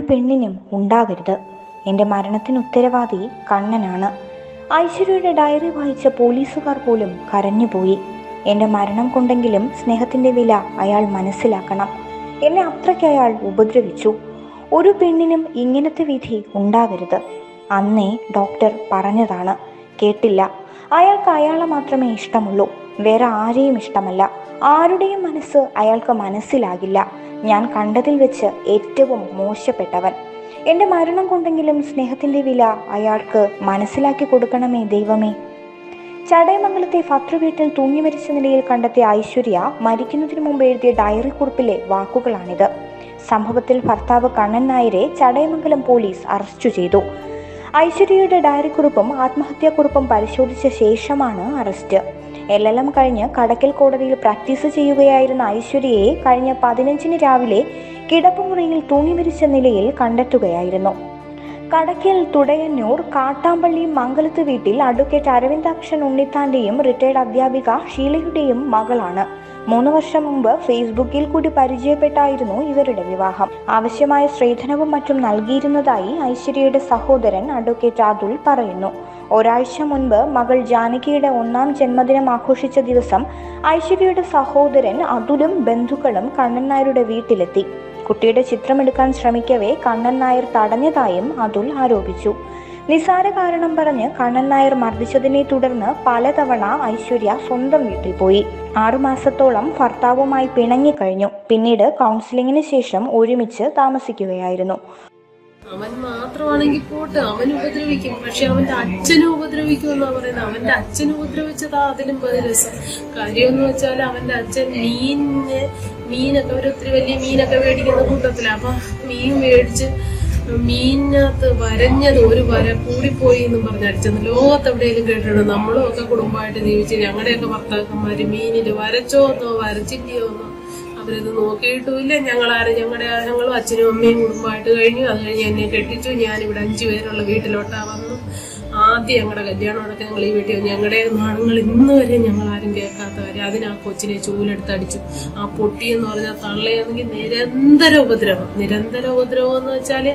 ഒരു പെണ്ണിനും ഉണ്ടാകരുത്. എന്റെ മരണത്തിന് ഉത്തരവാദി കണ്ണനാണ്. ഐശ്വര്യയുടെ ഡയറി വായിച്ച പോലീസുകാർ പോലും കരഞ്ഞുപോയി. എന്റെ മരണം കൊണ്ടെങ്കിലും സ്നേഹത്തിന്റെ വില അയാൾ മനസ്സിലാക്കണം. എന്നെ അത്രയ്ക്ക് അയാൾ ഉപദ്രവിച്ചു. ഒരു പെണ്ണിനും ഇങ്ങനത്തെ വിധി ഉണ്ടാകരുത്. അന്നേ ഡോക്ടർ പറഞ്ഞതാണ്. കേട്ടില്ല. അയാൾക്ക് അയാളെ മാത്രമേ ഇഷ്ടമുള്ളൂ. വേറെ ആരെയും ഇഷ്ടമല്ല. ആരുടെയും മനസ്സ് അയാൾക്ക് മനസ്സിലാകില്ല. ഞാൻ കണ്ടതിൽ വെച്ച് ഏറ്റവും മോശപ്പെട്ടവൻ. എന്റെ മരണം കൊണ്ടെങ്കിലും സ്നേഹത്തിന്റെ വില അയാൾക്ക് മനസ്സിലാക്കി കൊടുക്കണമേ ദൈവമേ. ചടയമംഗലത്തെ ഫത്രു വീട്ടിൽ തൂങ്ങി മരിച്ച നിലയിൽ കണ്ടെത്തിയ ഐശ്വര്യ മരിക്കുന്നതിന് മുമ്പ് എഴുതിയ ഡയറി കുറിപ്പിലെ വാക്കുകളാണിത്. സംഭവത്തിൽ ഭർത്താവ് കണ്ണൻ നായരെ ചടയമംഗലം പോലീസ് അറസ്റ്റ് ചെയ്തു. ഐശ്വര്യയുടെ ഡയറി കുറിപ്പും ആത്മഹത്യാക്കുറിപ്പും പരിശോധിച്ച ശേഷമാണ് അറസ്റ്റ്. എൽ എൽ എം കഴിഞ്ഞ് കടക്കൽ കോടതിയിൽ പ്രാക്ടീസ് ചെയ്യുകയായിരുന്ന ഐശ്വര്യയെ കഴിഞ്ഞ പതിനഞ്ചിന് രാവിലെ കിടപ്പുമുറിയിൽ തൂങ്ങി മരിച്ച നിലയിൽ കണ്ടെത്തുകയായിരുന്നു. കടക്കൽ തുടയന്നൂർ കാട്ടാമ്പള്ളി മംഗലത്ത് വീട്ടിൽ അഡ്വക്കേറ്റ് അരവിന്ദാക്ഷൻ ഉണ്ണിത്താന്റെയും റിട്ടയർഡ് അധ്യാപിക ഷീലയുടെയും മകളാണ്. മൂന്ന് വർഷം മുമ്പ് ഫേസ്ബുക്കിൽ കൂടി പരിചയപ്പെട്ടായിരുന്നു ഇവരുടെ വിവാഹം. ആവശ്യമായ സ്ത്രീധനവും മറ്റും നൽകിയിരുന്നതായി ഐശ്വര്യയുടെ സഹോദരൻ അഡ്വക്കേറ്റ് അതുൽ പറയുന്നു. ഒരാഴ്ച മുൻപ് മകൾ ജാനകിയുടെ ഒന്നാം ജന്മദിനം ആഘോഷിച്ച ദിവസം ഐശ്വര്യയുടെ സഹോദരൻ അതുലും ബന്ധുക്കളും കണ്ണൻ നായരുടെ വീട്ടിലെത്തി. കുട്ടിയുടെ ചിത്രമെടുക്കാൻ ശ്രമിക്കവേ കണ്ണൻ നായർ തടഞ്ഞതായും അതുൽ ആരോപിച്ചു. നിസാര കാരണം പറഞ്ഞ് കണ്ണൻ നായർ മർദ്ദിച്ചതിനെ തുടർന്ന് പലതവണ ഐശ്വര്യ സ്വന്തം വീട്ടിൽ പോയി. ആറുമാസത്തോളം ഭർത്താവുമായി പിണങ്ങിക്കഴിഞ്ഞു പിന്നീട് കൗൺസിലിംഗിന് ശേഷം ഒരുമിച്ച് താമസിക്കുകയായിരുന്നു. അവൻ മാത്രമാണെങ്കിൽ പോട്ട് അവൻ ഉപദ്രവിക്കും. പക്ഷെ അവന്റെ അച്ഛനെ ഉപദ്രവിക്കും എന്നാ പറയുന്നത്. അവന്റെ അച്ഛനെ ഉപദ്രവിച്ചതാ അതിലും രസം കാര്യം എന്ന് വെച്ചാൽ അവന്റെ അച്ഛൻ മീനിന് മീനൊക്കെ ഒരു ഒത്തിരി വലിയ മീനൊക്കെ മേടിക്കുന്ന കൂട്ടത്തിൽ. അപ്പൊ മീൻ മേടിച്ച് മീനിനകത്ത് വരഞ്ഞത് ഒരു വര കൂടിപ്പോയി എന്നും പറഞ്ഞ് അടിച്ചത് ലോകത്ത് എവിടെയെങ്കിലും കേട്ടിട്ടുണ്ട്? നമ്മളും ഒക്കെ കുടുംബമായിട്ട് ജീവിച്ച് ഞങ്ങളുടെയൊക്കെ ഭർത്താക്കന്മാര് മീനിൽ വരച്ചോ എന്നോ വരച്ചില്ലയോ എന്നോ അവരിത് നോക്കിയിട്ടുമില്ല. ഞങ്ങളാരും ഞങ്ങളുടെ ഞങ്ങളും അച്ഛനും അമ്മയും കുടുംബമായിട്ട് കഴിഞ്ഞു. അത് കഴിഞ്ഞ് എന്നെ കെട്ടിച്ചു. ഞാനിവിടെ അഞ്ചു പേരുള്ള വീട്ടിലോട്ടാ വന്നു. ആദ്യം ഞങ്ങളുടെ കല്യാണം അടക്കം ഞങ്ങൾ ഈ വീട്ടിൽ ഞങ്ങളുടെ നാണങ്ങൾ ഇന്ന് വരെ ഞങ്ങൾ ആരും കേൾക്കാത്തവരെ അതിന് ആ കൊച്ചിനെ ചൂലെടുത്ത് അടിച്ചു. ആ പൊട്ടി എന്ന് പറഞ്ഞാൽ തള്ളയാണെങ്കിൽ നിരന്തര ഉപദ്രവം. നിരന്തര ഉപദ്രവം എന്ന് വെച്ചാൽ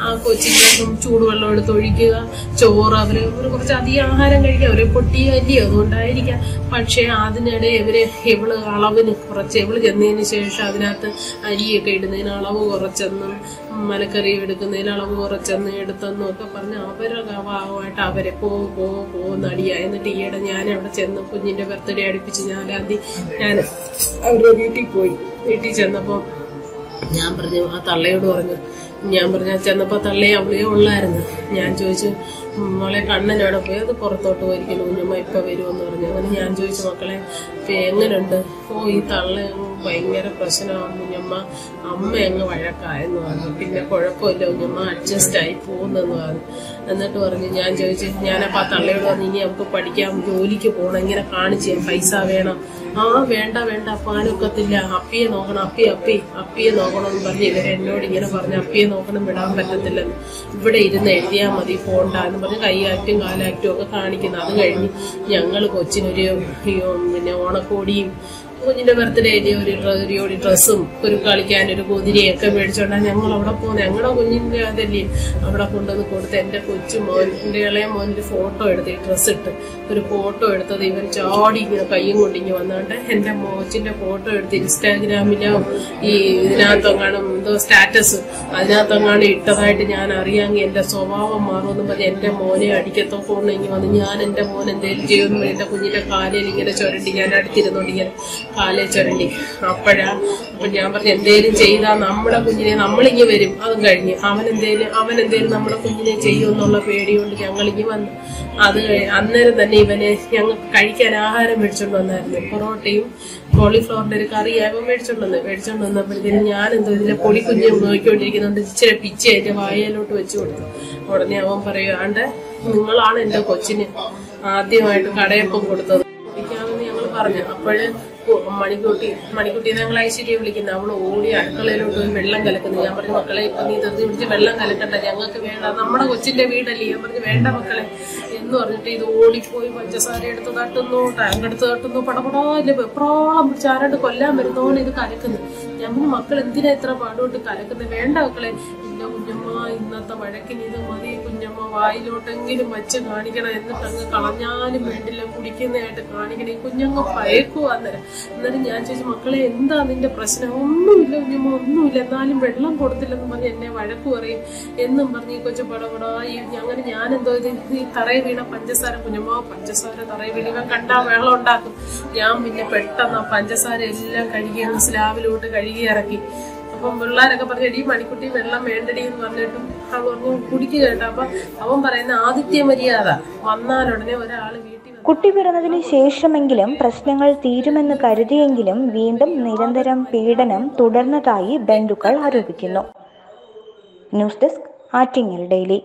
ആ കൊച്ചിനെ ചൂടുവെള്ളം എടുത്ത് ഒഴിക്കുക ചോറ് അവർ കുറച്ച് അധികം ആഹാരം കഴിക്കുക അവരെ പൊട്ടിയോ അല്ലയോ അതുകൊണ്ടായിരിക്കാം പക്ഷെ അതിനിടെ ഇവർ ഇവൾ അളവിന് കുറച്ച് ഇവൾ ചെന്നതിന് ശേഷം അതിനകത്ത് അരിയൊക്കെ ഇടുന്നതിന് അളവ് കുറച്ചെന്നും മലക്കറി എടുക്കുന്നതിൽ അളവ് കുറച്ചെന്ന് എടുത്തെന്നും ഒക്കെ പറഞ്ഞ് അവരുടെ ഭാഗമായിട്ട് അവരെ പോ പോ പോ നടിയ. എന്നിട്ട് ഈയിടെ ഞാൻ അവിടെ ചെന്ന് കുഞ്ഞിന്റെ ബർത്ത്ഡേ അടുപ്പിച്ച് നാലാം ഞാൻ അവരുടെ വീട്ടിൽ പോയി. വീട്ടിൽ ചെന്നപ്പോ ഞാൻ പറഞ്ഞു ആ തള്ളയോട് പറഞ്ഞു. ഞാൻ പറഞ്ഞു ചെന്നപ്പോ തള്ളയെ അവളെ ഉള്ളായിരുന്നു. ഞാൻ ചോദിച്ചു "ഉം, മോളെ കണ്ണൻ എവിടെ പോയി. അത് പുറത്തോട്ട് പോയിരിക്കുന്നു. കുഞ്ഞമ്മ ഇപ്പൊ വരുമെന്ന് പറഞ്ഞു. അങ്ങനെ ഞാൻ ചോദിച്ചു മക്കളെ ഇപ്പം എങ്ങനുണ്ട്? ഓ ഈ തള്ള ഭയങ്കര പ്രശ്നമാണ് കുഞ്ഞമ്മ. അമ്മ അങ്ങ് വഴക്കായെന്ന് പറഞ്ഞു. പിന്നെ കുഴപ്പമില്ല കുഞ്ഞമ്മ അഡ്ജസ്റ്റ് ആയി പോകുന്നെന്ന് പറഞ്ഞു. എന്നിട്ട് പറഞ്ഞു ഞാൻ ചോദിച്ചു ഞാനപ്പോ ആ തള്ളയോട് പറഞ്ഞു ഇനി നമുക്ക് പഠിക്കാം ജോലിക്ക് പോകണം ഇങ്ങനെ കാണിച്ചു പൈസ വേണം. ആ വേണ്ട വേണ്ട. പാനൊക്കത്തില്ല അപ്പിയെ നോക്കണം അപ്പി അപ്പി. അപ്പിയെ നോക്കണം എന്ന് പറഞ്ഞ് ഇവരെന്നോട് ഇങ്ങനെ പറഞ്ഞു. അപ്പിയെ നോക്കണം വിടാൻ പറ്റത്തില്ലെന്ന്. ഇവിടെ ഇരുന്ന് എഴുതിയാൽ മതി പോണ്ട എന്ന് പറഞ്ഞ് കൈയാറ്റും കാലാറ്റും ഒക്കെ കാണിക്കുന്നത് അത് കഴിഞ്ഞ് ഞങ്ങൾ കൊച്ചിനൊരു പിന്നെ ഓണക്കോടിയും കുഞ്ഞിന്റെ ബർത്ത്ഡേ ഒരു ഒരു ജോഡി ഡ്രസ്സും ഒരു കളിക്കാൻ ഒരു കുതിരയൊക്കെ മേടിച്ചോണ്ടാണ് ഞങ്ങൾ അവിടെ പോകുന്നത് ഞങ്ങളുടെ കുഞ്ഞിന്റെ അതല്ലേ അവിടെ കൊണ്ടുവന്ന് കൊടുത്ത് എന്റെ കൊച്ചു മോന്റെ ഇളയ മോന്റെ ഫോട്ടോ എടുത്ത് ഈ ഇട്ട് ഒരു ഫോട്ടോ എടുത്തത് ഇവൻ ചാടി ഇങ്ങനെ കയ്യും കൊണ്ടിങ്ങി വന്നോണ്ട് എന്റെ മോച്ചിന്റെ ഫോട്ടോ എടുത്ത് ഇൻസ്റ്റാഗ്രാമിലോ ഈ ഇതിനകത്തെങ്ങാനും എന്തോ സ്റ്റാറ്റസ് അതിനകത്തെങ്ങാനും ഇട്ടതായിട്ട് ഞാൻ അറിയാമെങ്കിൽ എന്റെ സ്വഭാവം മാറുമെന്ന് പറഞ്ഞ് എന്റെ മോനെ അടിക്കത്തോ ഉണ്ടെങ്കിൽ വന്ന് ഞാൻ എന്റെ മോൻ എന്തെങ്കിലും ചെയ്യുമെന്ന് എന്റെ കുഞ്ഞിന്റെ കാലിൽ ഇങ്ങനെ ചുരണ്ടി ഞാൻ അടുത്തിരുന്നോണ്ട് ഇങ്ങനെ കാലേ ചുരണ്ടി അപ്പോഴാ അപ്പൊ ഞാൻ പറഞ്ഞു എന്തേലും ചെയ്താ നമ്മുടെ കുഞ്ഞിനെ നമ്മളിങ്ങി വരും. അതും കഴിഞ്ഞ് അവൻ എന്തേലും അവൻ എന്തേലും നമ്മുടെ കുഞ്ഞിനെ ചെയ്യുമെന്നുള്ള പേടി കൊണ്ട് ഞങ്ങളിങ്ങി വന്നു. അത് അന്നേരം തന്നെ ഇവനെ ഞങ്ങൾക്ക് കഴിക്കാൻ ആഹാരം മേടിച്ചോണ്ട് വന്നായിരുന്നു. പൊറോട്ടയും കോളിഫ്ലവറിന്റെ ഒരു കറിയായപ്പോൾ മേടിച്ചോണ്ട് വന്നു മേടിച്ചോണ്ട് വന്നപ്പോഴത്തേനും ഞാൻ എന്തോ ഇതിലെ പൊടി കുഞ്ഞ് നോക്കിക്കൊണ്ടിരിക്കുന്നുണ്ട് ഇച്ചിരി പിച്ച് അതിന്റെ വായയിലോട്ട് വെച്ചു കൊടുത്തു. ഉടനെ അവൻ പറയുക ആണ്ട് നിങ്ങളാണ് എന്റെ കൊച്ചിന് ആദ്യമായിട്ട് കടയപ്പം കൊടുത്തത്. ഞങ്ങൾ പറഞ്ഞു. അപ്പോഴ് മണിക്കുട്ടി മണിക്കുട്ടിയെ ഞങ്ങൾ ഐശ്വര്യ വിളിക്കുന്നത് അവൾ ഓടി അടുക്കളയിലോട്ട് പോയി വെള്ളം കലക്കുന്നു. ഞാൻ പറഞ്ഞു മക്കളെ ഇപ്പൊ നീ തെറി പിടിച്ച് വെള്ളം കലക്കണ്ട. ഞങ്ങൾക്ക് വേണ്ട. നമ്മുടെ കൊച്ചിന്റെ വീടല്ലേ. ഞാൻ പറഞ്ഞു വേണ്ട മക്കളെ. എന്ന് പറഞ്ഞിട്ട് ഇത് ഓടിപ്പോയി പഞ്ചസാര എടുത്ത് തട്ടുന്നു ടാങ്ക് എടുത്ത് തട്ടുന്നു. പടപടോ ഇല്ല പിടിച്ച് ആരാണ്ട് കൊല്ലാൻ വരുന്നോണ്ട് ഇത് കലക്കുന്നു പറഞ്ഞു മക്കൾ എന്തിനാ ഇത്ര പാടുകൊണ്ട് കലക്കുന്നത്? വേണ്ട മക്കളെ ഇല്ല കുഞ്ഞമ്മ ഇന്നത്തെ വഴക്കിന് ഇത് മതി. കുഞ്ഞമ്മ വായിലോട്ടെങ്കിലും വച്ച് കാണിക്കണം എന്നിട്ട് അങ്ങ് കളഞ്ഞാലും വേണ്ടില്ല കുടിക്കുന്നതായിട്ട് കാണിക്കണം. കുഞ്ഞങ്ങ് ഭയക്കുവാ അന്നേരം. അന്നേരം ഞാൻ ചോദിച്ചു മക്കളെ എന്താ നിന്റെ പ്രശ്നം? ഒന്നുമില്ല കുഞ്ഞമ്മ ഒന്നുമില്ല. എന്നാലും വെള്ളം കൊടുത്തില്ലെന്ന് പറഞ്ഞ് എന്നെ വഴക്കു പറയും. എന്നും പറഞ്ഞ് ഈ കൊച്ചു പടപടാ അങ്ങനെ ഞാൻ എന്തോ ഇത് ഈ തറയിൽ വീണ പഞ്ചസാര കുഞ്ഞമ്മ പഞ്ചസാര തറയിൽ വീണ. കണ്ടാ വെള്ളം ഉണ്ടാക്കും. ഞാൻ പിന്നെ പെട്ടെന്ന് ആ പഞ്ചസാര എല്ലാം കഴുകി സ്ലാബിലോട്ട് കഴുകി ഇറക്കി. അപ്പം പിള്ളേരൊക്കെ പറഞ്ഞു എടി മണിക്കുട്ടി വെള്ളം വേണ്ടടി എന്ന് പറഞ്ഞിട്ടും അവർക്കും കുടിക്കുക കേട്ടോ. അപ്പൊ അവൻ പറയുന്ന ആദിത്യ മര്യാദ വന്നാലുടനെ ഒരാൾ വീട്ടിൽ കുട്ടി പിറന്നതിന് ശേഷമെങ്കിലും പ്രശ്നങ്ങൾ തീരുമെന്ന് കരുതിയെങ്കിലും വീണ്ടും നിരന്തരം പീഡനം തുടർന്നതായി ബന്ധുക്കൾ ആരോപിക്കുന്നു. News desk Attingal daily.